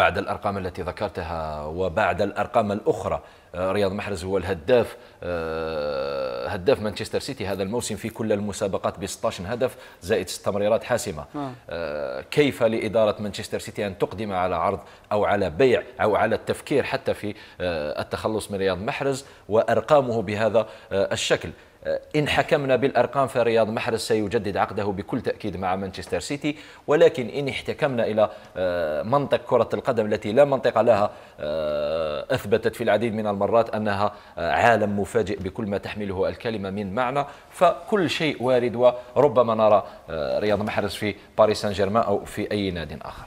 بعد الأرقام التي ذكرتها وبعد الأرقام الأخرى آه، رياض محرز هو الهداف آه، هداف مانشستر سيتي هذا الموسم في كل المسابقات ب 16 هدف زائد ست تمريرات حاسمة آه. كيف لإدارة مانشستر سيتي أن تقدم على عرض أو على بيع أو على التفكير حتى في التخلص من رياض محرز وأرقامه بهذا الشكل إن حكمنا بالأرقام فرياض محرز سيجدد عقده بكل تأكيد مع مانشستر سيتي ولكن إن احتكمنا إلى آه، منطق كرة القدم التي لا منطق لها آه، أثبتت في العديد من المرات أنها آه، عالم مفاجئ بكل ما تحمله الكلمة من معنى. فكل شيء وارد وربما نرى رياض محرز في باريس سان جيرمان أو في أي ناد آخر.